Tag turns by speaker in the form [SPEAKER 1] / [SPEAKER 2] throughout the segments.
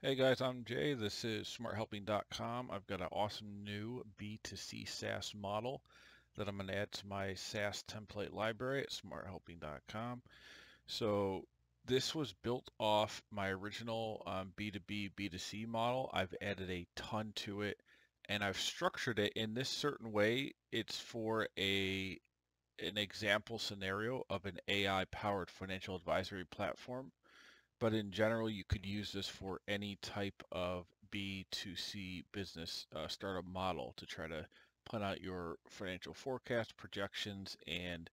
[SPEAKER 1] Hey guys, I'm Jay. This is smarthelping.com. I've got an awesome new B2C SaaS model that I'm going to add to my SaaS template library at smarthelping.com. So this was built off my original um, B2B, B2C model. I've added a ton to it and I've structured it in this certain way. It's for a an example scenario of an AI powered financial advisory platform but in general, you could use this for any type of B2C business uh, startup model to try to plan out your financial forecast, projections, and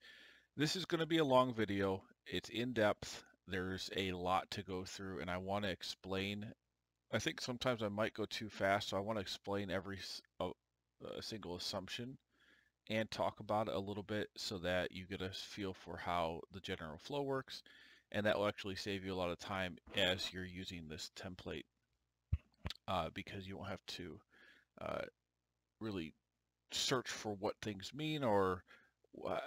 [SPEAKER 1] this is going to be a long video. It's in depth. There's a lot to go through, and I want to explain. I think sometimes I might go too fast, so I want to explain every uh, single assumption and talk about it a little bit so that you get a feel for how the general flow works and that will actually save you a lot of time as you're using this template uh, because you won't have to uh, really search for what things mean or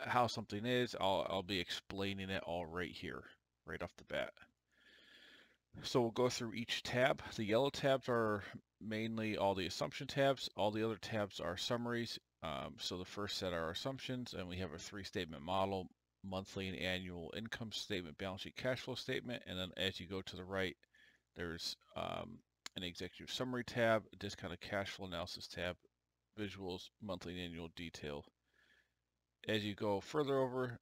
[SPEAKER 1] how something is. I'll, I'll be explaining it all right here, right off the bat. So we'll go through each tab. The yellow tabs are mainly all the assumption tabs. All the other tabs are summaries. Um, so the first set are assumptions, and we have a three statement model monthly and annual income statement, balance sheet, cash flow statement. And then as you go to the right, there's um, an executive summary tab, a discounted cash flow analysis tab, visuals, monthly and annual detail. As you go further over,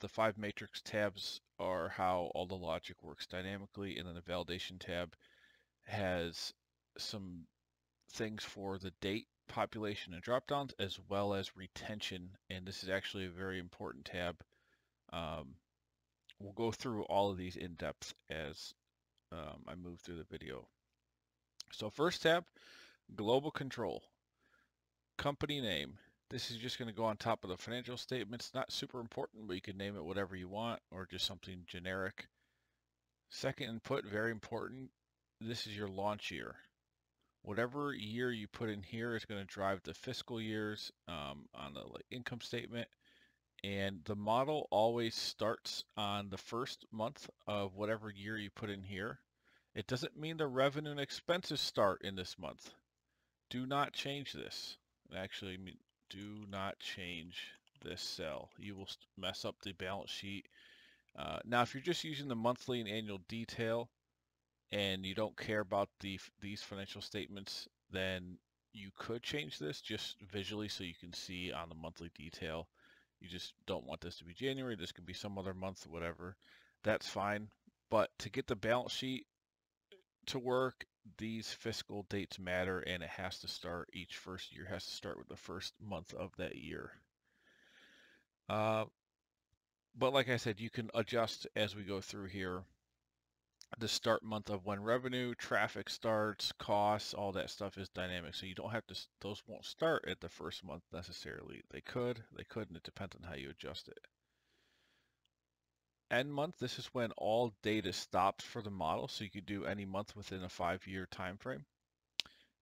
[SPEAKER 1] the five matrix tabs are how all the logic works dynamically. And then the validation tab has some things for the date population and drop downs as well as retention and this is actually a very important tab um, we'll go through all of these in depth as um, I move through the video. So first tab, global control. Company name. This is just going to go on top of the financial statements. Not super important, but you can name it whatever you want or just something generic. Second input, very important. This is your launch year. Whatever year you put in here is going to drive the fiscal years um, on the income statement and the model always starts on the first month of whatever year you put in here. It doesn't mean the revenue and expenses start in this month. Do not change this. Actually, do not change this cell. You will mess up the balance sheet. Uh, now, if you're just using the monthly and annual detail and you don't care about the these financial statements, then you could change this just visually so you can see on the monthly detail you just don't want this to be January, this could be some other month, or whatever, that's fine. But to get the balance sheet to work, these fiscal dates matter and it has to start, each first year has to start with the first month of that year. Uh, but like I said, you can adjust as we go through here the start month of when revenue, traffic starts, costs, all that stuff is dynamic. So you don't have to, those won't start at the first month necessarily. They could, they couldn't. It depends on how you adjust it. End month, this is when all data stops for the model. So you could do any month within a five-year time frame.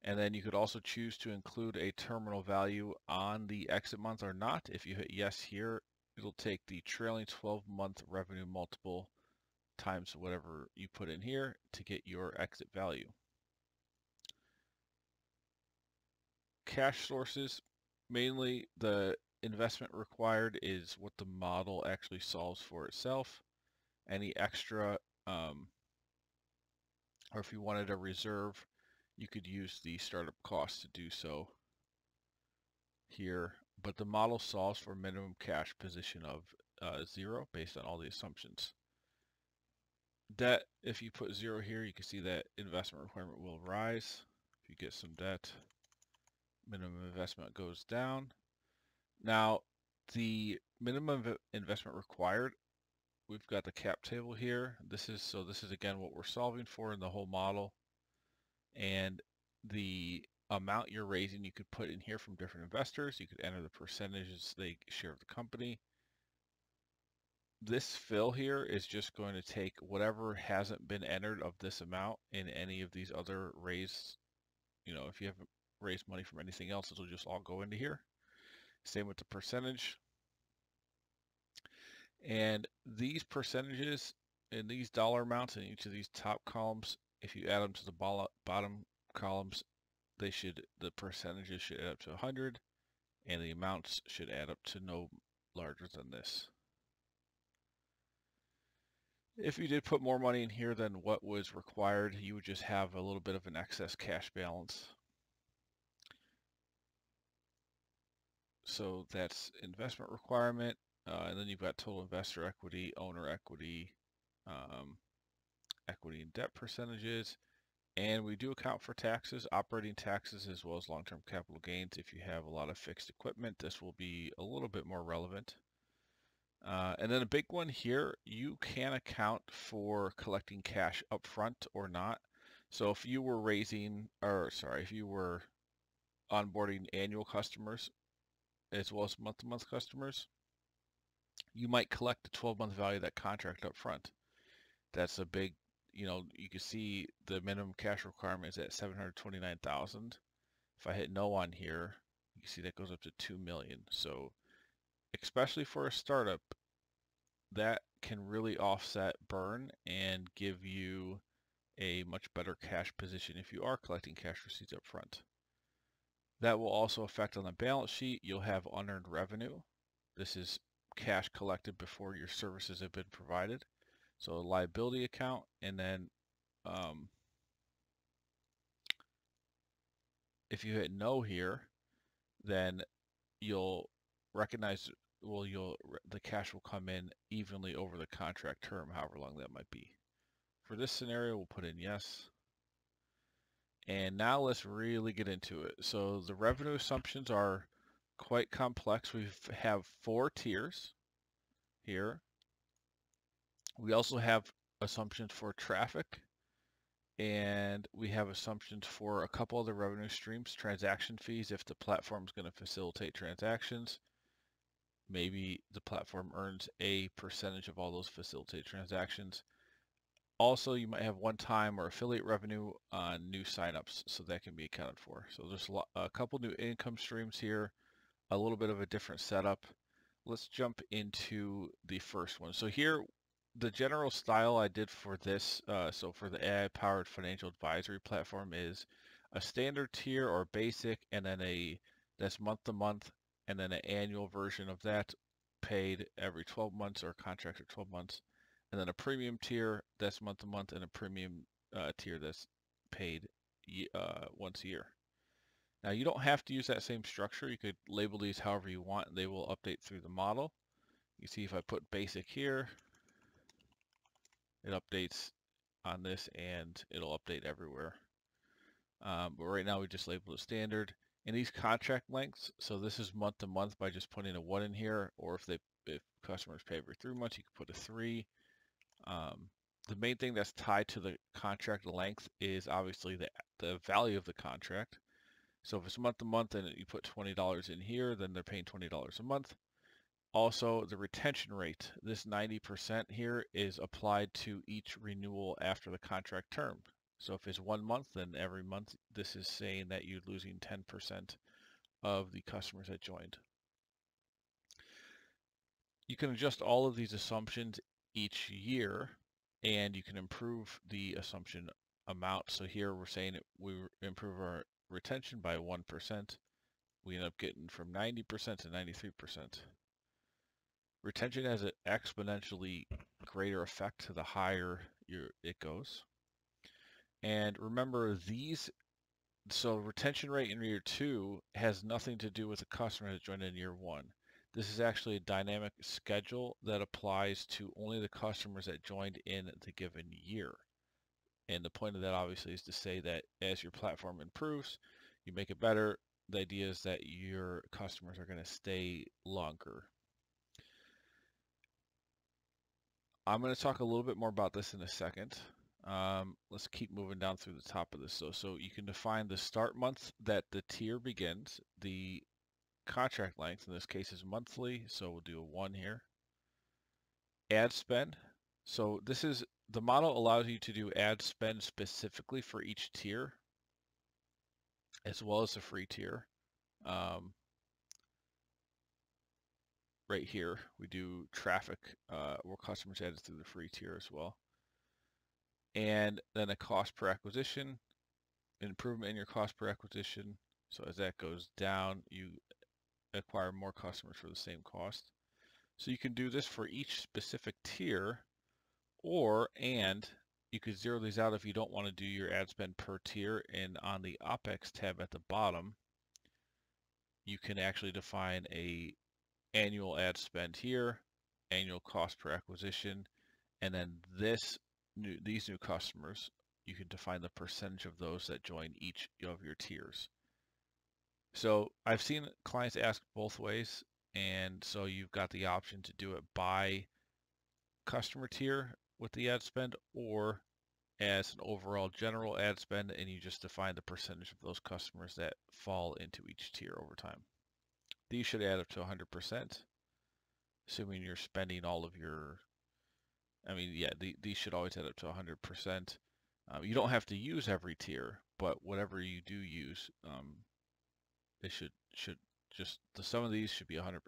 [SPEAKER 1] And then you could also choose to include a terminal value on the exit month or not. If you hit yes here, it'll take the trailing 12 month revenue multiple times whatever you put in here to get your exit value. Cash sources, mainly the investment required is what the model actually solves for itself. Any extra, um, or if you wanted a reserve, you could use the startup cost to do so here. But the model solves for minimum cash position of uh, zero based on all the assumptions debt, if you put zero here, you can see that investment requirement will rise. If you get some debt, minimum investment goes down. Now, the minimum investment required, we've got the cap table here. This is so this is again what we're solving for in the whole model. And the amount you're raising, you could put in here from different investors. You could enter the percentages they share of the company this fill here is just going to take whatever hasn't been entered of this amount in any of these other raised, you know, if you haven't raised money from anything else, it'll just all go into here. Same with the percentage. And these percentages and these dollar amounts in each of these top columns If you add them to the bottom columns, they should the percentages should add up to 100 and the amounts should add up to no larger than this. If you did put more money in here than what was required, you would just have a little bit of an excess cash balance. So that's investment requirement, uh, and then you've got total investor equity, owner equity, um, equity and debt percentages, and we do account for taxes, operating taxes, as well as long-term capital gains. If you have a lot of fixed equipment, this will be a little bit more relevant. Uh, and then a big one here, you can account for collecting cash upfront or not. So if you were raising, or sorry, if you were onboarding annual customers as well as month-to-month -month customers, you might collect the 12-month value of that contract up front. That's a big you know, you can see the minimum cash requirement is at 729,000. If I hit no on here, you see that goes up to 2 million. So especially for a startup, that can really offset burn and give you a much better cash position if you are collecting cash receipts up front. That will also affect on the balance sheet. You'll have unearned revenue. This is cash collected before your services have been provided. So a liability account and then um, if you hit no here, then you'll recognize, well, you'll the cash will come in evenly over the contract term, however long that might be. For this scenario, we'll put in yes. And now let's really get into it. So the revenue assumptions are quite complex. We have four tiers here. We also have assumptions for traffic and we have assumptions for a couple other revenue streams, transaction fees if the platform is going to facilitate transactions. Maybe the platform earns a percentage of all those facilitated transactions. Also, you might have one-time or affiliate revenue on new signups, so that can be accounted for. So there's a couple new income streams here, a little bit of a different setup. Let's jump into the first one. So here the general style I did for this, uh, so for the AI-powered financial advisory platform is a standard tier or basic, and then a that's month to month, and then an annual version of that paid every 12 months or contracted 12 months, and then a premium tier that's month to month, and a premium uh, tier that's paid uh, once a year. Now you don't have to use that same structure. You could label these however you want. and They will update through the model. You see if I put basic here, it updates on this and it'll update everywhere. Um, but right now we just labeled it standard. And these contract lengths, so this is month to month by just putting a one in here, or if they if customers pay every three months, you can put a three. Um, the main thing that's tied to the contract length is obviously the the value of the contract. So if it's month to month and you put $20 in here, then they're paying $20 a month. Also, the retention rate, this 90% here is applied to each renewal after the contract term. So if it's one month, then every month this is saying that you're losing 10% of the customers that joined. You can adjust all of these assumptions each year and you can improve the assumption amount. So here we're saying we improve our retention by 1%. We end up getting from 90% to 93% retention has an exponentially greater effect to the higher your, it goes. And remember these, so retention rate in year two has nothing to do with the customer that joined in year one. This is actually a dynamic schedule that applies to only the customers that joined in the given year. And the point of that obviously is to say that as your platform improves, you make it better, the idea is that your customers are going to stay longer I'm going to talk a little bit more about this in a second. Um, let's keep moving down through the top of this. So, so you can define the start month that the tier begins. The contract length in this case is monthly, so we'll do a one here. Ad spend. So this is the model allows you to do ad spend specifically for each tier, as well as the free tier. Um, right here, we do traffic uh, where customers added through the free tier as well. And then a cost per acquisition, improvement in your cost per acquisition. So as that goes down, you acquire more customers for the same cost. So you can do this for each specific tier or, and you could zero these out if you don't want to do your ad spend per tier. And on the OPEX tab at the bottom, you can actually define a annual ad spend here, annual cost per acquisition, and then this new, these new customers, you can define the percentage of those that join each of your tiers. So I've seen clients ask both ways, and so you've got the option to do it by customer tier with the ad spend or as an overall general ad spend, and you just define the percentage of those customers that fall into each tier over time. These should add up to 100%, assuming you're spending all of your I mean, yeah, the, these should always add up to 100%. Um, you don't have to use every tier, but whatever you do use, um, they should should just the sum of these should be 100%.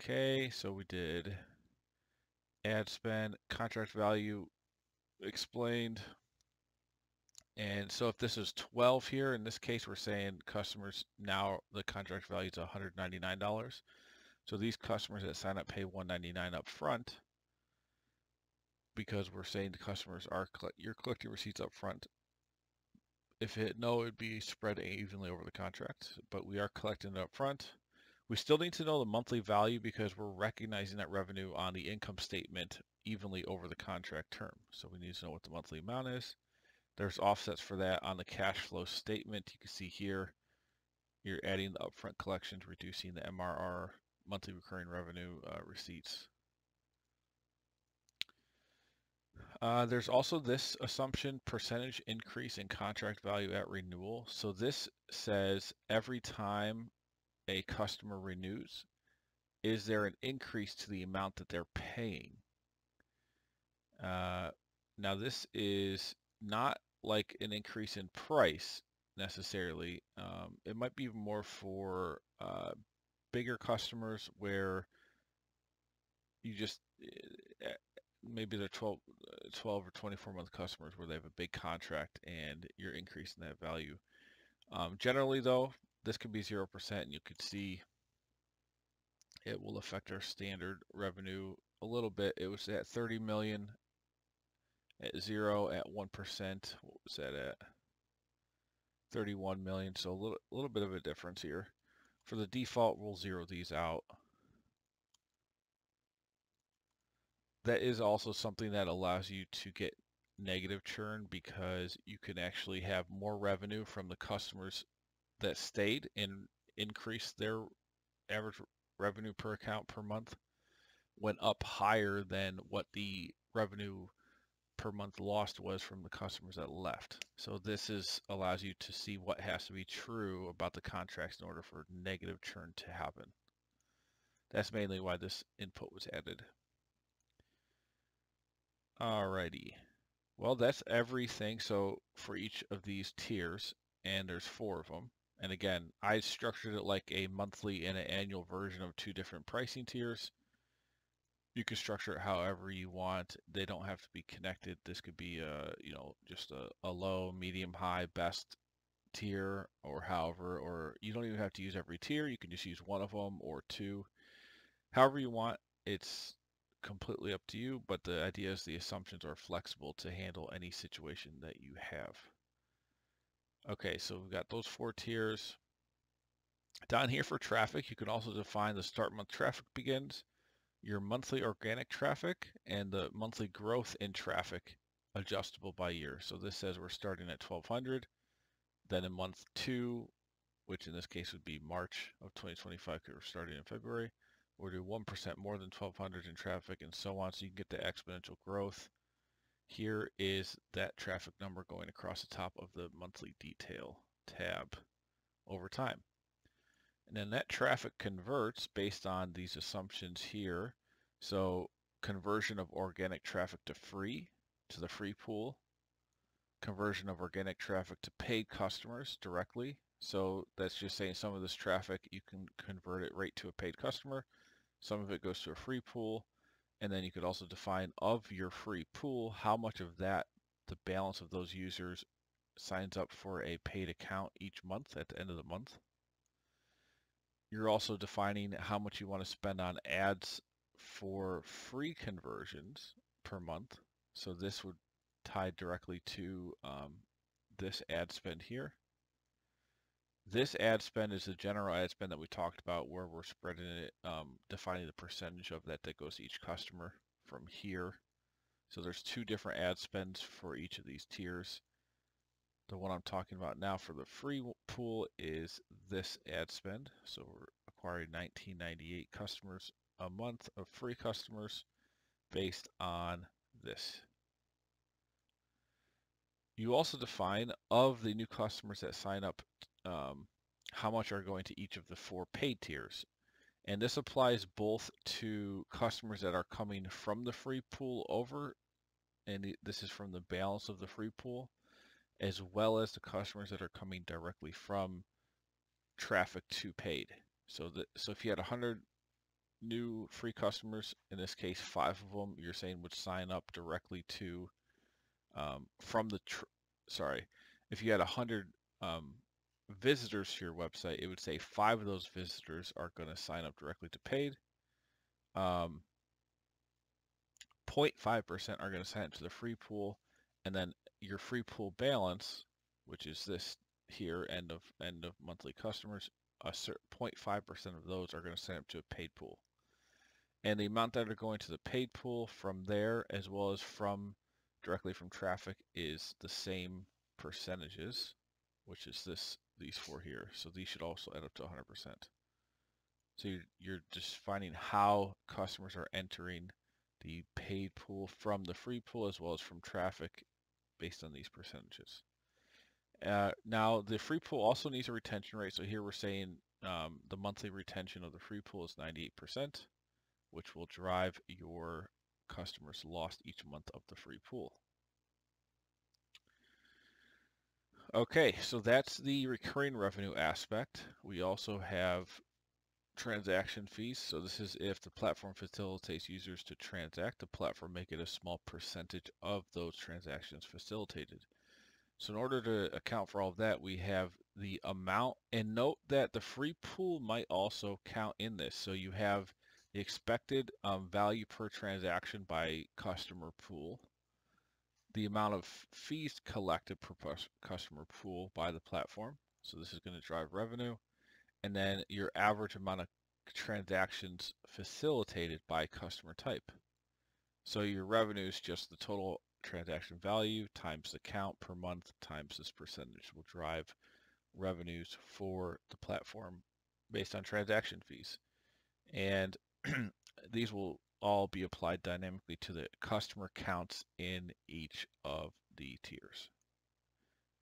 [SPEAKER 1] Okay, so we did ad spend, contract value explained. And so if this is 12 here, in this case, we're saying customers now the contract value is $199. So these customers that sign up pay 199 up front because we're saying the customers are you're collecting receipts up front. If it no, it'd be spread evenly over the contract, but we are collecting it up front. We still need to know the monthly value because we're recognizing that revenue on the income statement evenly over the contract term. So we need to know what the monthly amount is. There's offsets for that on the cash flow statement. You can see here, you're adding the upfront collections, reducing the MRR monthly recurring revenue uh, receipts. Uh, there's also this assumption percentage increase in contract value at renewal. So this says every time a customer renews, is there an increase to the amount that they're paying? Uh, now this is not like an increase in price necessarily. Um, it might be more for uh, bigger customers where you just eh, maybe they're 12, 12 or 24 month customers where they have a big contract and you're increasing that value. Um, generally though, this could be 0% and you could see it will affect our standard revenue a little bit. It was at 30 million at zero at 1%. What was that at? 31 million. So a little, a little bit of a difference here. For the default, we'll zero these out. That is also something that allows you to get negative churn because you can actually have more revenue from the customers that stayed and increase their average revenue per account per month went up higher than what the revenue per month lost was from the customers that left. So this is allows you to see what has to be true about the contracts in order for negative churn to happen. That's mainly why this input was added. Alrighty. Well, that's everything. So for each of these tiers, and there's four of them. And again, I structured it like a monthly and an annual version of two different pricing tiers you can structure it however you want. They don't have to be connected. This could be a, you know, just a, a low, medium, high, best tier or however, or you don't even have to use every tier. You can just use one of them or two. However you want, it's completely up to you, but the idea is the assumptions are flexible to handle any situation that you have. Okay, so we've got those four tiers. Down here for traffic, you can also define the start month traffic begins your monthly organic traffic and the monthly growth in traffic adjustable by year. So this says we're starting at 1200, then in month two, which in this case would be March of 2025 because we're starting in February, we'll do 1% more than 1200 in traffic and so on. So you can get the exponential growth. Here is that traffic number going across the top of the monthly detail tab over time. And then that traffic converts based on these assumptions here. So conversion of organic traffic to free, to the free pool, conversion of organic traffic to paid customers directly. So that's just saying some of this traffic, you can convert it right to a paid customer. Some of it goes to a free pool. And then you could also define of your free pool, how much of that, the balance of those users signs up for a paid account each month at the end of the month. You're also defining how much you want to spend on ads for free conversions per month. So this would tie directly to um, this ad spend here. This ad spend is the general ad spend that we talked about where we're spreading it, um, defining the percentage of that that goes to each customer from here. So there's two different ad spends for each of these tiers. The one I'm talking about now for the free pool is this ad spend. So we're acquiring 1998 customers a month of free customers based on this. You also define of the new customers that sign up um, how much are going to each of the four paid tiers. And this applies both to customers that are coming from the free pool over, and this is from the balance of the free pool, as well as the customers that are coming directly from traffic to paid. So that so if you had 100 new free customers, in this case, five of them you're saying would sign up directly to um, from the sorry, if you had 100 um, visitors to your website, it would say five of those visitors are going to sign up directly to paid. Um, 0.5% are going to sign up to the free pool, and then your free pool balance, which is this here, end of end of monthly customers, a 0.5% of those are going to sign up to a paid pool. And the amount that are going to the paid pool from there, as well as from directly from traffic, is the same percentages, which is this these four here. So these should also add up to 100%. So you're, you're just finding how customers are entering the paid pool from the free pool as well as from traffic based on these percentages. Uh, now the free pool also needs a retention rate. So here we're saying um, the monthly retention of the free pool is 98%, which will drive your customers lost each month of the free pool. Okay, so that's the recurring revenue aspect. We also have transaction fees. So this is if the platform facilitates users to transact, the platform may get a small percentage of those transactions facilitated. So in order to account for all of that, we have the amount and note that the free pool might also count in this. So you have the expected um, value per transaction by customer pool the amount of fees collected per customer pool by the platform. So this is going to drive revenue. And then your average amount of transactions facilitated by customer type. So your revenue is just the total transaction value times the count per month times this percentage will drive revenues for the platform based on transaction fees. And these will all be applied dynamically to the customer counts in each of the tiers.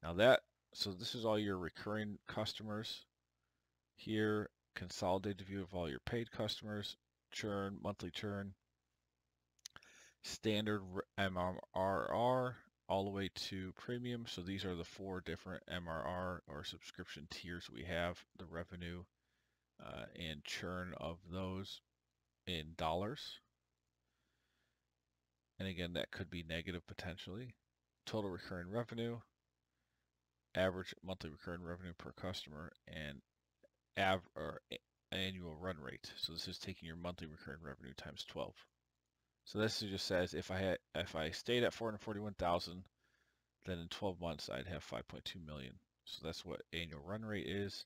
[SPEAKER 1] Now that, so this is all your recurring customers. Here, consolidated view of all your paid customers, churn, monthly churn, standard MRR, all the way to premium. So these are the four different MRR or subscription tiers we have, the revenue uh, and churn of those in dollars. And again, that could be negative potentially. Total recurring revenue, average monthly recurring revenue per customer, and av or annual run rate. So this is taking your monthly recurring revenue times 12. So this just says if I had if I stayed at 441,000, then in 12 months I'd have 5.2 million. So that's what annual run rate is.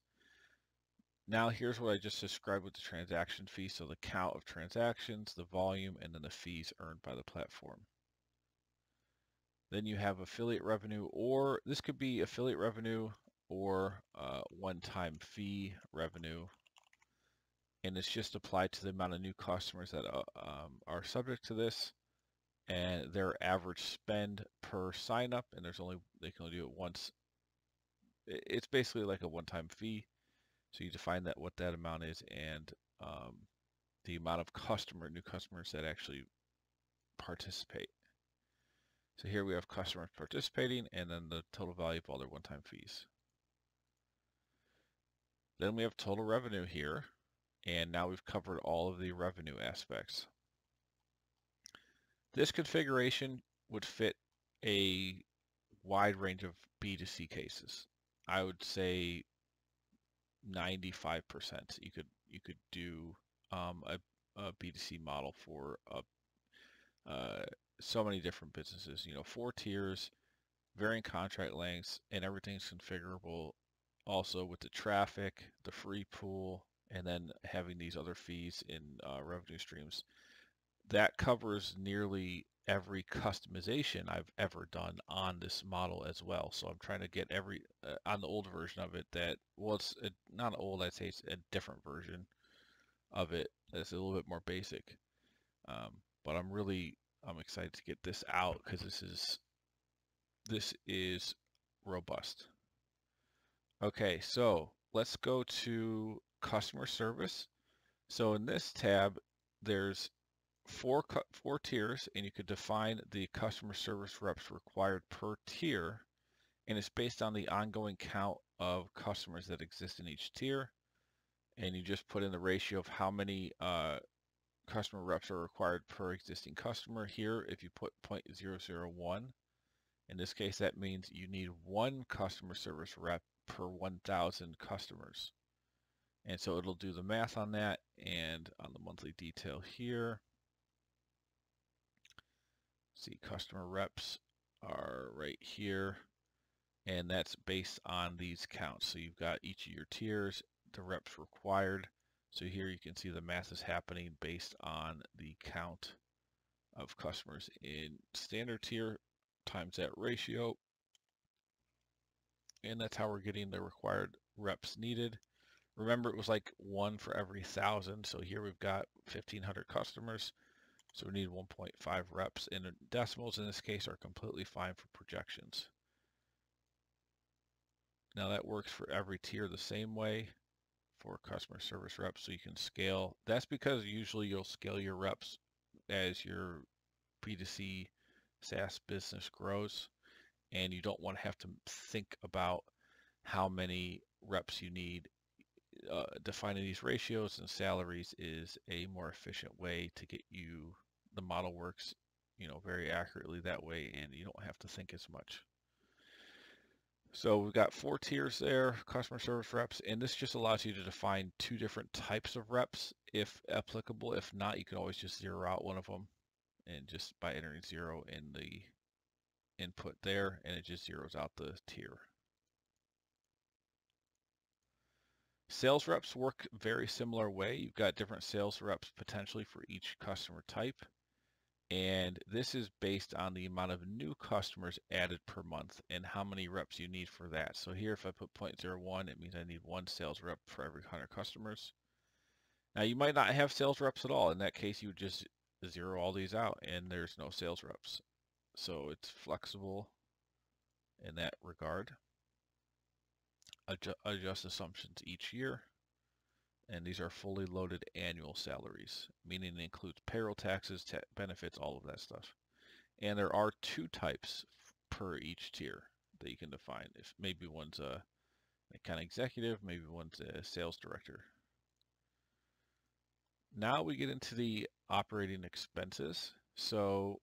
[SPEAKER 1] Now here's what I just described with the transaction fee. So the count of transactions, the volume, and then the fees earned by the platform. Then you have affiliate revenue, or this could be affiliate revenue or uh, one-time fee revenue. And it's just applied to the amount of new customers that uh, um, are subject to this and their average spend per sign up. And there's only, they can only do it once. It's basically like a one-time fee. So you define that what that amount is and um, the amount of customer, new customers that actually participate. So here we have customers participating and then the total value of all their one-time fees. Then we have total revenue here. And now we've covered all of the revenue aspects. This configuration would fit a wide range of B2C cases. I would say 95% you could you could do um, a a B2C model for a, uh, so many different businesses. You know, four tiers, varying contract lengths, and everything's configurable. Also with the traffic, the free pool, and then having these other fees in uh, revenue streams. That covers nearly every customization I've ever done on this model as well. So I'm trying to get every uh, on the old version of it that well, it's a, not old. I'd say it's a different version of it that's a little bit more basic. Um, but I'm really I'm excited to get this out because this is this is robust. Okay, so let's go to customer service. So in this tab, there's four four tiers, and you could define the customer service reps required per tier, and it's based on the ongoing count of customers that exist in each tier and you just put in the ratio of how many uh, customer reps are required per existing customer. Here, if you put 0.001, in this case, that means you need one customer service rep per 1,000 customers. And so it'll do the math on that and on the monthly detail here. See, customer reps are right here. And that's based on these counts. So you've got each of your tiers the reps required. So here you can see the math is happening based on the count of customers in standard tier times that ratio. And that's how we're getting the required reps needed. Remember, it was like one for every thousand. So here we've got 1,500 customers. So we need 1.5 reps. And decimals in this case are completely fine for projections. Now that works for every tier the same way for customer service reps so you can scale. That's because usually you'll scale your reps as your B2C SaaS business grows and you don't want to have to think about how many reps you need. Uh, defining these ratios and salaries is a more efficient way to get you the model works you know very accurately that way and you don't have to think as much. So we've got four tiers there, customer service reps, and this just allows you to define two different types of reps if applicable. If not, you can always just zero out one of them and just by entering zero in the input there, and it just zeroes out the tier. Sales reps work very similar way. You've got different sales reps potentially for each customer type and this is based on the amount of new customers added per month and how many reps you need for that. So here if I put 0.01 it means I need one sales rep for every 100 customers. Now you might not have sales reps at all. In that case you would just zero all these out and there's no sales reps. So it's flexible in that regard. adjust assumptions each year and these are fully loaded annual salaries, meaning it includes payroll taxes, ta benefits, all of that stuff. And there are two types per each tier that you can define. If maybe one's a account executive, maybe one's a sales director. Now we get into the operating expenses. So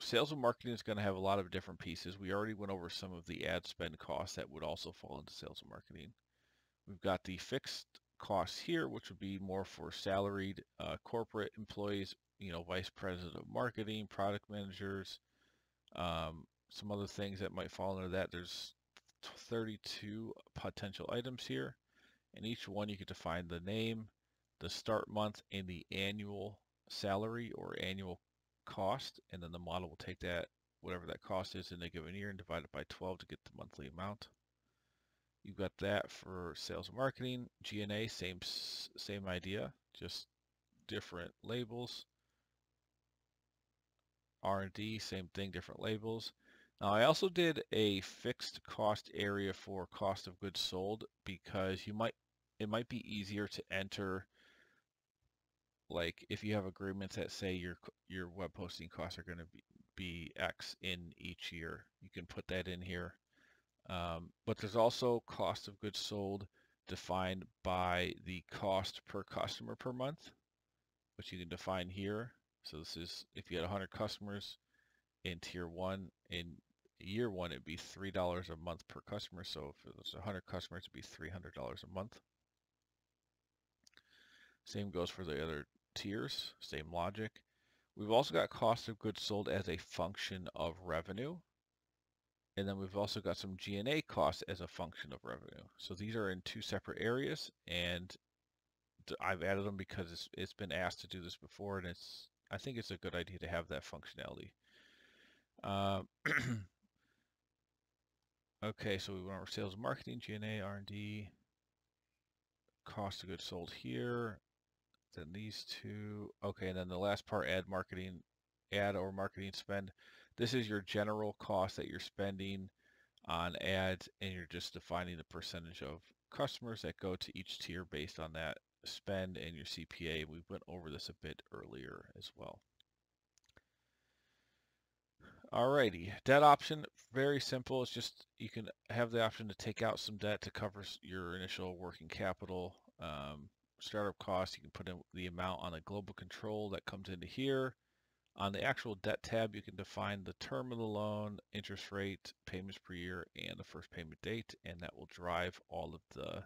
[SPEAKER 1] sales and marketing is going to have a lot of different pieces. We already went over some of the ad spend costs that would also fall into sales and marketing. We've got the fixed costs here, which would be more for salaried uh, corporate employees, you know, vice president of marketing, product managers, um, some other things that might fall under that. There's 32 potential items here, and each one you could define the name, the start month, and the annual salary or annual cost, and then the model will take that, whatever that cost is in a given year, and divide it by 12 to get the monthly amount. You've got that for sales and marketing. G&A, same, same idea, just different labels. R&D, same thing, different labels. Now I also did a fixed cost area for cost of goods sold because you might it might be easier to enter like if you have agreements that say your your web hosting costs are going to be, be X in each year, you can put that in here um, but there's also cost of goods sold defined by the cost per customer per month, which you can define here. So this is if you had 100 customers in tier one, in year one, it'd be $3 a month per customer. So if was 100 customers, it'd be $300 a month. Same goes for the other tiers, same logic. We've also got cost of goods sold as a function of revenue. And then we've also got some G&A costs as a function of revenue. So these are in two separate areas and I've added them because it's, it's been asked to do this before and it's I think it's a good idea to have that functionality. Uh, okay, so we went over sales marketing, G&A, R&D, cost of goods sold here. Then these two. Okay, and then the last part, ad marketing, ad or marketing spend. This is your general cost that you're spending on ads and you're just defining the percentage of customers that go to each tier based on that spend and your CPA. We went over this a bit earlier as well. Alrighty, debt option, very simple. It's just you can have the option to take out some debt to cover your initial working capital. Um, startup costs, you can put in the amount on a global control that comes into here. On the actual debt tab, you can define the term of the loan, interest rate, payments per year, and the first payment date, and that will drive all of the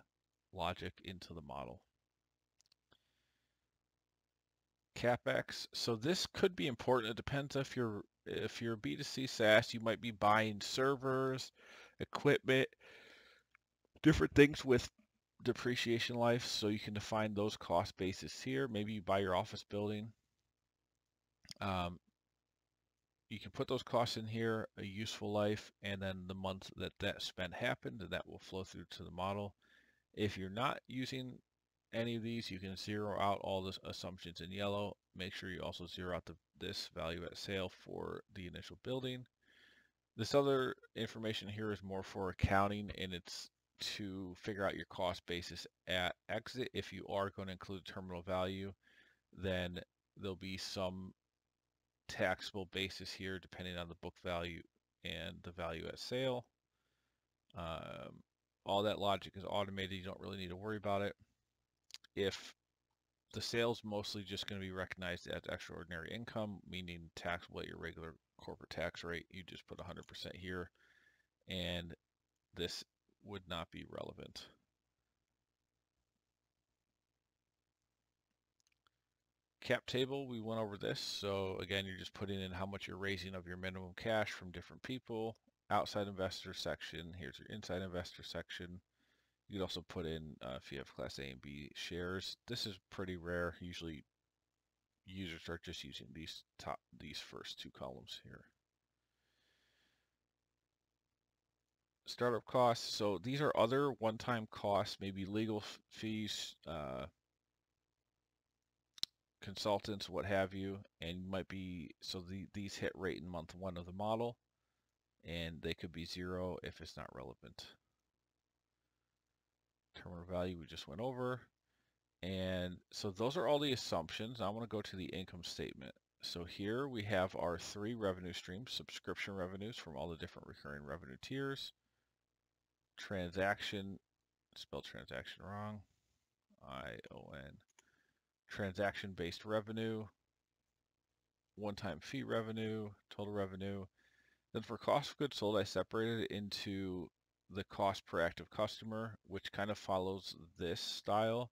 [SPEAKER 1] logic into the model. CapEx. So this could be important. It depends if you're if you're B2C SaaS, you might be buying servers, equipment, different things with depreciation life. So you can define those cost bases here. Maybe you buy your office building um, you can put those costs in here, a useful life, and then the month that that spend happened, and that will flow through to the model. If you're not using any of these, you can zero out all the assumptions in yellow. Make sure you also zero out the, this value at sale for the initial building. This other information here is more for accounting, and it's to figure out your cost basis at exit. If you are going to include terminal value, then there'll be some taxable basis here depending on the book value and the value at sale. Um, all that logic is automated. You don't really need to worry about it. If the sale's mostly just going to be recognized as extraordinary income, meaning taxable at your regular corporate tax rate, you just put 100% here, and this would not be relevant. cap table, we went over this. So again, you're just putting in how much you're raising of your minimum cash from different people. Outside investor section, here's your inside investor section. You could also put in uh, if you have class A and B shares. This is pretty rare. Usually users are just using these top these first two columns here. Startup costs. So these are other one-time costs, maybe legal fees, uh, consultants, what have you, and might be, so the, these hit rate in month one of the model, and they could be zero if it's not relevant. Terminal value we just went over. And so those are all the assumptions. I want to go to the income statement. So here we have our three revenue streams, subscription revenues from all the different recurring revenue tiers, transaction, spell transaction wrong, I-O-N, transaction-based revenue, one-time fee revenue, total revenue. Then for cost of goods sold, I separated it into the cost per active customer, which kind of follows this style.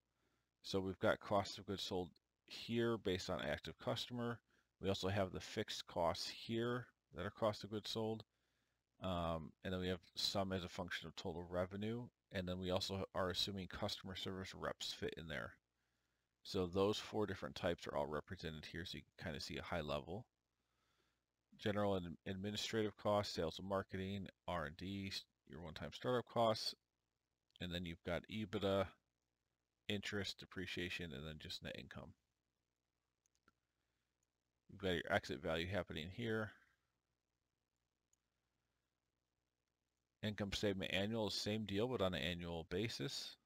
[SPEAKER 1] So we've got cost of goods sold here based on active customer. We also have the fixed costs here that are cost of goods sold. Um, and then we have some as a function of total revenue. And then we also are assuming customer service reps fit in there. So those four different types are all represented here so you can kind of see a high level. General and administrative costs, sales and marketing, R&D, your one-time startup costs, and then you've got EBITDA, interest, depreciation, and then just net income. You've got your exit value happening here. Income statement annual is same deal, but on an annual basis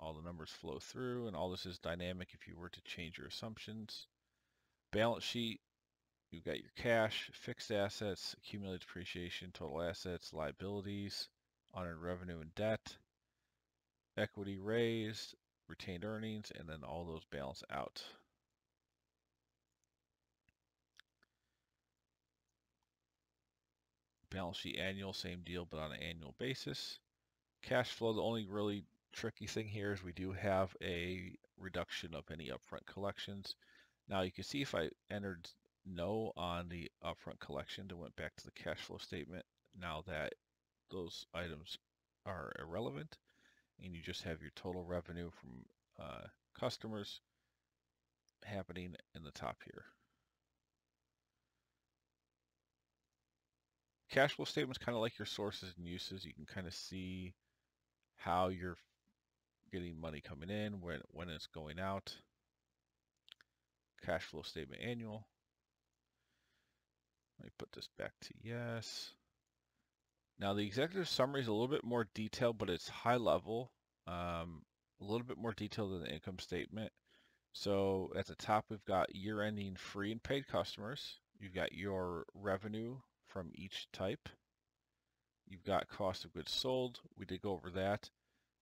[SPEAKER 1] all the numbers flow through and all this is dynamic if you were to change your assumptions. Balance sheet, you've got your cash, fixed assets, accumulated depreciation, total assets, liabilities, unearned revenue and debt, equity raised, retained earnings, and then all those balance out. Balance sheet annual, same deal, but on an annual basis. Cash flow, the only really tricky thing here is we do have a reduction of any upfront collections. Now you can see if I entered no on the upfront collection and went back to the cash flow statement, now that those items are irrelevant and you just have your total revenue from uh, customers happening in the top here. Cash flow statement is kind of like your sources and uses. You can kind of see how you're getting money coming in, when, when it's going out. Cash flow statement annual. Let me put this back to yes. Now the executive summary is a little bit more detailed, but it's high level. Um, a little bit more detailed than the income statement. So at the top, we've got year-ending free and paid customers. You've got your revenue from each type. You've got cost of goods sold. We did go over that.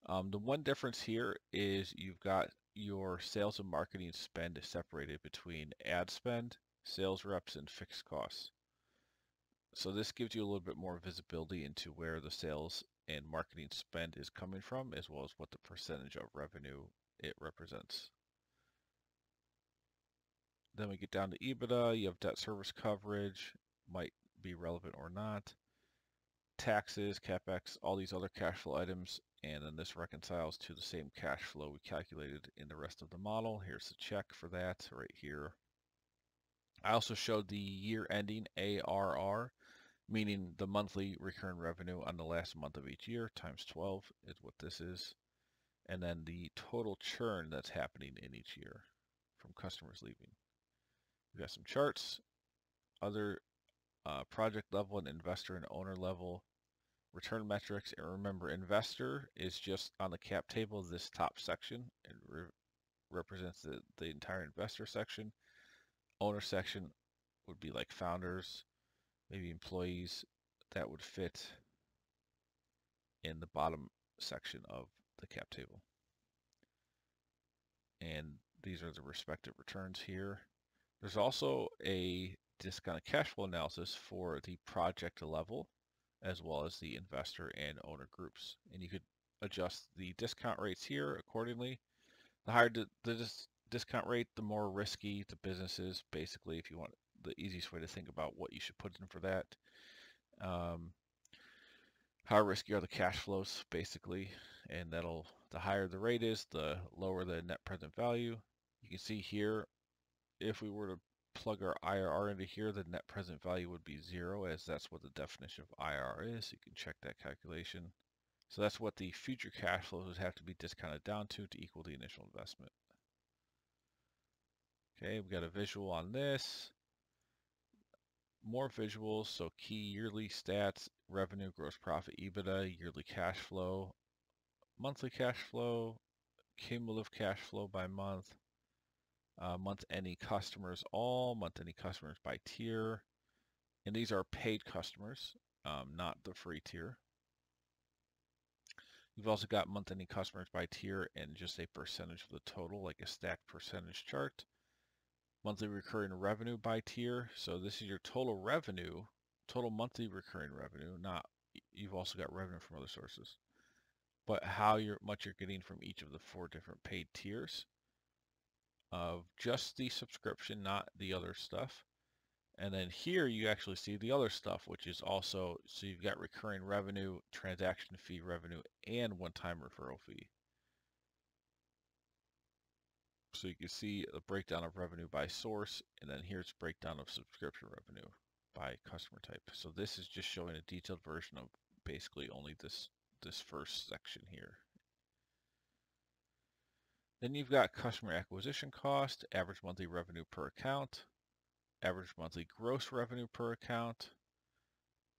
[SPEAKER 1] Um, the one difference here is you've got your sales and marketing spend separated between ad spend, sales reps, and fixed costs. So this gives you a little bit more visibility into where the sales and marketing spend is coming from, as well as what the percentage of revenue it represents. Then we get down to EBITDA, you have debt service coverage, might be relevant or not, taxes, capex, all these other cash flow items, and then this reconciles to the same cash flow we calculated in the rest of the model. Here's the check for that right here. I also showed the year ending ARR, meaning the monthly recurring revenue on the last month of each year times 12 is what this is. And then the total churn that's happening in each year from customers leaving. We've got some charts, other uh, project level and investor and owner level return metrics. And remember, investor is just on the cap table, this top section. It re represents the, the entire investor section. Owner section would be like founders, maybe employees that would fit in the bottom section of the cap table. And these are the respective returns here. There's also a discounted cash flow analysis for the project level as well as the investor and owner groups. And you could adjust the discount rates here accordingly. The higher the, dis discount rate, the more risky the business is, basically, if you want the easiest way to think about what you should put in for that. Um, how risky are the cash flows, basically, and that'll, the higher the rate is, the lower the net present value. You can see here, if we were to plug our IRR into here, the net present value would be zero as that's what the definition of IRR is. You can check that calculation. So that's what the future cash flows would have to be discounted down to to equal the initial investment. Okay, we've got a visual on this. More visuals, so key yearly stats, revenue, gross profit, EBITDA, yearly cash flow, monthly cash flow, cumulative cash flow by month, uh, month any customers all, month any customers by tier. And these are paid customers, um, not the free tier. You've also got month any customers by tier and just a percentage of the total, like a stacked percentage chart. Monthly recurring revenue by tier. So this is your total revenue, total monthly recurring revenue, not you've also got revenue from other sources. But how you're, much you're getting from each of the four different paid tiers of just the subscription, not the other stuff. And then here you actually see the other stuff, which is also, so you've got recurring revenue, transaction fee revenue, and one-time referral fee. So you can see a breakdown of revenue by source, and then here's breakdown of subscription revenue by customer type. So this is just showing a detailed version of basically only this, this first section here. Then you've got customer acquisition cost, average monthly revenue per account, average monthly gross revenue per account.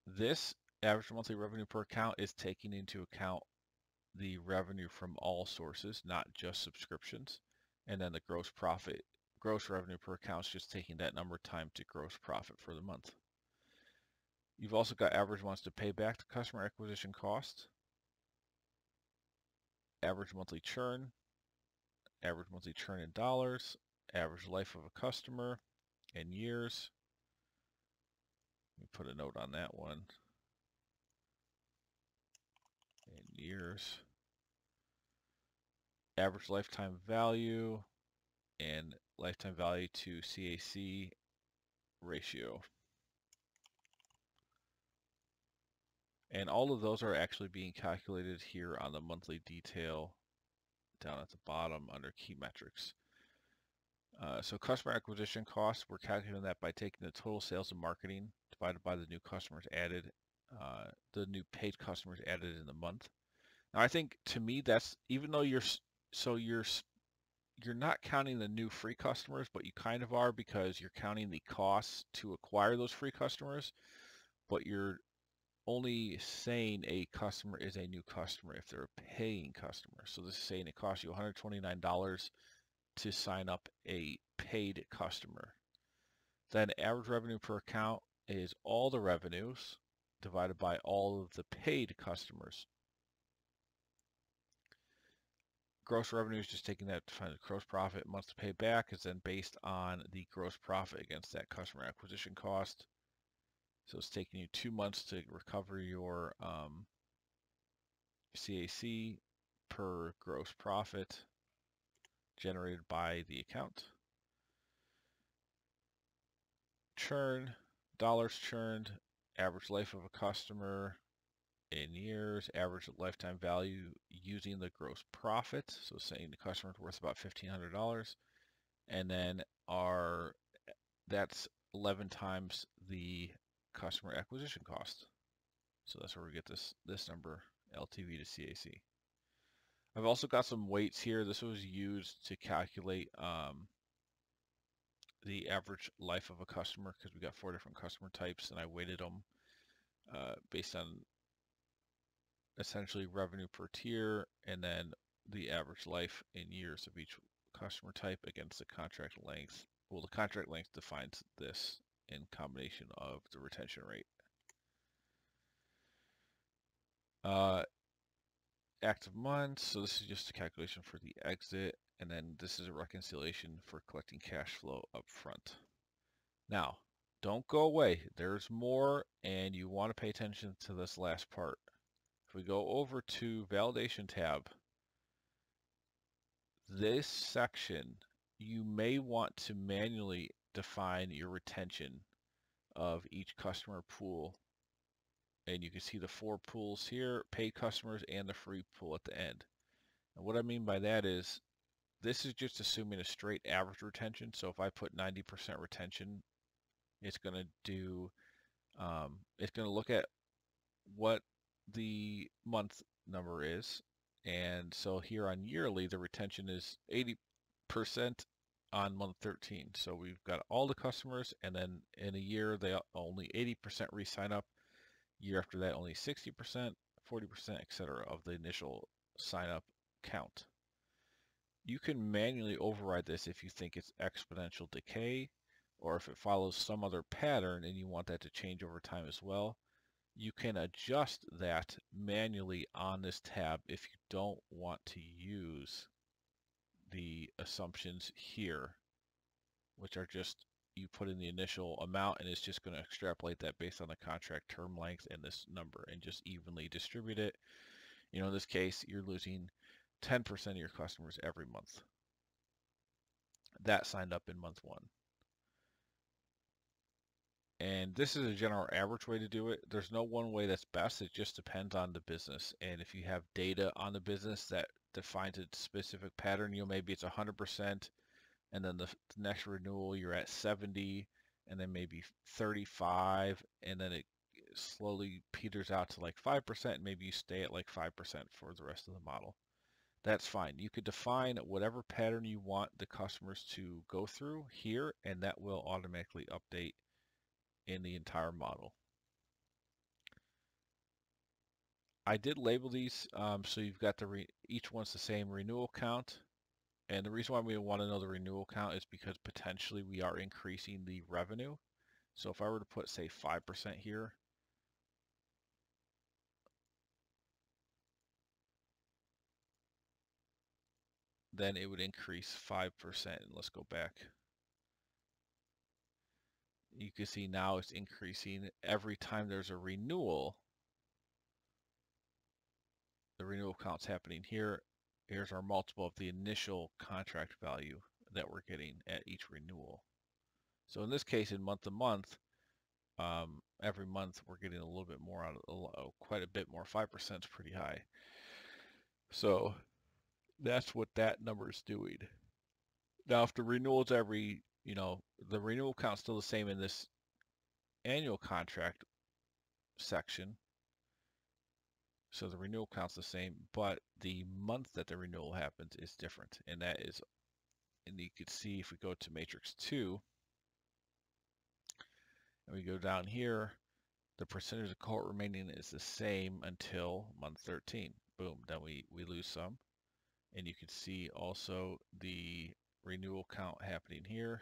[SPEAKER 1] This average monthly revenue per account is taking into account the revenue from all sources, not just subscriptions. And then the gross profit, gross revenue per account is just taking that number times to gross profit for the month. You've also got average months to pay back the customer acquisition cost, average monthly churn, average monthly churn in dollars, average life of a customer in years. Let me put a note on that one. In years. Average lifetime value and lifetime value to CAC ratio. And all of those are actually being calculated here on the monthly detail down at the bottom under key metrics. Uh, so customer acquisition costs, we're calculating that by taking the total sales and marketing divided by the new customers added, uh, the new paid customers added in the month. Now I think to me that's even though you're so you're you're not counting the new free customers, but you kind of are because you're counting the costs to acquire those free customers, but you're only saying a customer is a new customer if they're a paying customer. So this is saying it costs you $129 to sign up a paid customer. Then average revenue per account is all the revenues divided by all of the paid customers. Gross revenue is just taking that to find the gross profit. Months to pay back is then based on the gross profit against that customer acquisition cost. So it's taking you two months to recover your um, CAC per gross profit generated by the account. Churn, dollars churned, average life of a customer in years, average lifetime value using the gross profit. So saying the customer is worth about $1,500. And then our, that's 11 times the customer acquisition cost. So that's where we get this, this number, LTV to CAC. I've also got some weights here. This was used to calculate um, the average life of a customer because we got four different customer types and I weighted them uh, based on essentially revenue per tier and then the average life in years of each customer type against the contract length. Well, the contract length defines this in combination of the retention rate. Uh, active months, so this is just a calculation for the exit, and then this is a reconciliation for collecting cash flow up front. Now, don't go away. There's more, and you want to pay attention to this last part. If we go over to validation tab, this section, you may want to manually define your retention of each customer pool. And you can see the four pools here, paid customers and the free pool at the end. And what I mean by that is this is just assuming a straight average retention. So if I put 90% retention, it's going to do, um, it's going to look at what the month number is. And so here on yearly, the retention is 80% on month 13. So we've got all the customers and then in a year they only 80% re-sign up. Year after that only 60%, 40%, etc. of the initial sign up count. You can manually override this if you think it's exponential decay or if it follows some other pattern and you want that to change over time as well. You can adjust that manually on this tab if you don't want to use the assumptions here, which are just you put in the initial amount and it's just going to extrapolate that based on the contract term length and this number and just evenly distribute it. You know, in this case, you're losing 10% of your customers every month. That signed up in month one. And this is a general average way to do it. There's no one way that's best. It just depends on the business. And if you have data on the business that defines a specific pattern, you know, maybe it's 100%, and then the, the next renewal you're at 70, and then maybe 35, and then it slowly peters out to like 5%, and maybe you stay at like 5% for the rest of the model. That's fine. You could define whatever pattern you want the customers to go through here, and that will automatically update in the entire model. I did label these um, so you've got the each one's the same renewal count. And the reason why we want to know the renewal count is because potentially we are increasing the revenue. So if I were to put say 5% here, then it would increase 5%. And let's go back. You can see now it's increasing every time there's a renewal the renewal counts happening here. Here's our multiple of the initial contract value that we're getting at each renewal. So in this case, in month to month, um, every month we're getting a little bit more out of quite a bit more. 5% is pretty high. So that's what that number is doing. Now, if the renewals every, you know, the renewal count's still the same in this annual contract section. So the renewal count's the same, but the month that the renewal happens is different. And that is, and you can see if we go to matrix two, and we go down here, the percentage of cohort remaining is the same until month 13. Boom, then we, we lose some. And you can see also the renewal count happening here.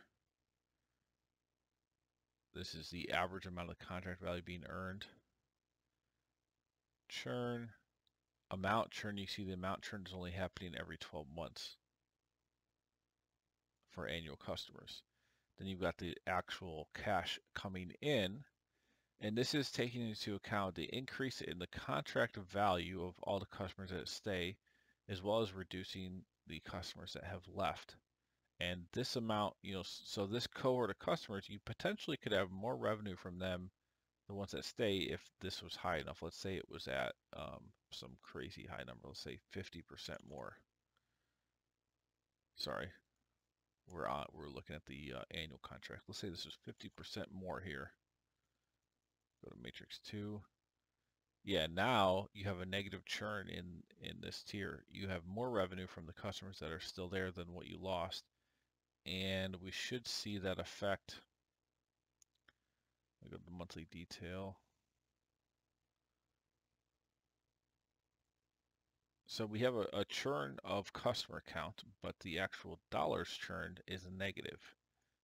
[SPEAKER 1] This is the average amount of contract value being earned. Churn, amount churn, you see the amount churn is only happening every 12 months for annual customers. Then you've got the actual cash coming in. And this is taking into account the increase in the contract value of all the customers that stay, as well as reducing the customers that have left. And this amount, you know, so this cohort of customers, you potentially could have more revenue from them, the ones that stay, if this was high enough. Let's say it was at um, some crazy high number. Let's say 50% more. Sorry, we're on, we're looking at the uh, annual contract. Let's say this is 50% more here. Go to matrix two. Yeah, now you have a negative churn in, in this tier. You have more revenue from the customers that are still there than what you lost. And we should see that effect. I go to the monthly detail. So we have a, a, churn of customer count, but the actual dollars churned is a negative.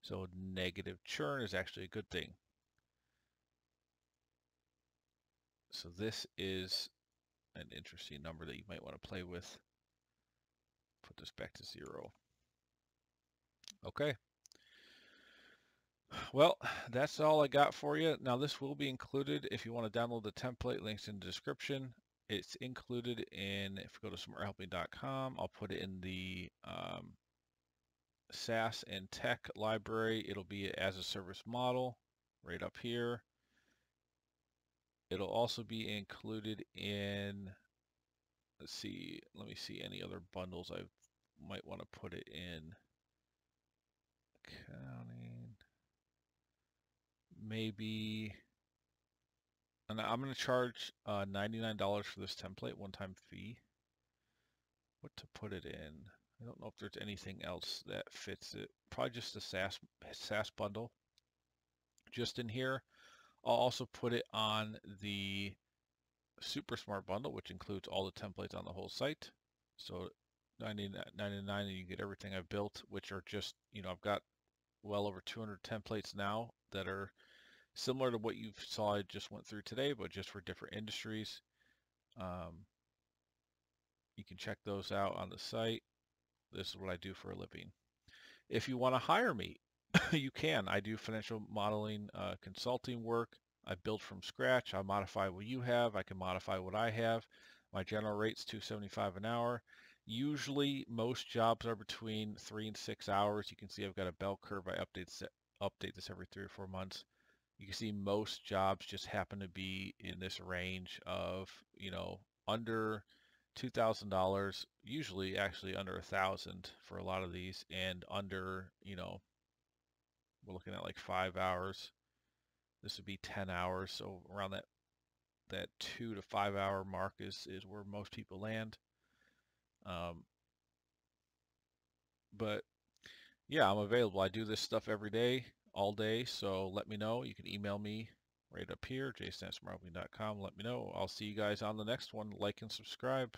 [SPEAKER 1] So negative churn is actually a good thing. So this is an interesting number that you might want to play with. Put this back to zero. Okay. Well, that's all I got for you. Now this will be included if you want to download the template, links in the description. It's included in, if you go to smarthelping.com, I'll put it in the um, SaaS and tech library. It'll be as a service model right up here. It'll also be included in, let's see, let me see any other bundles I might want to put it in. Accounting. Maybe and I'm going to charge uh, $99 for this template, one-time fee. What to put it in? I don't know if there's anything else that fits it. Probably just a SaaS, SaaS bundle. Just in here, I'll also put it on the Super Smart bundle, which includes all the templates on the whole site. So 99 and you get everything I've built, which are just, you know, I've got well over 200 templates now that are similar to what you saw I just went through today, but just for different industries. Um, you can check those out on the site. This is what I do for a living. If you want to hire me, you can. I do financial modeling uh, consulting work. I build from scratch. I modify what you have. I can modify what I have. My general rate's 275 an hour. Usually, most jobs are between three and six hours. You can see I've got a bell curve. I update update this every three or four months you can see most jobs just happen to be in this range of, you know, under $2,000, usually actually under a thousand for a lot of these and under, you know, we're looking at like five hours. This would be 10 hours. So around that, that two to five hour mark is, is where most people land. Um, but yeah, I'm available. I do this stuff every day all day. So let me know. You can email me right up here, jason Let me know. I'll see you guys on the next one. Like and subscribe.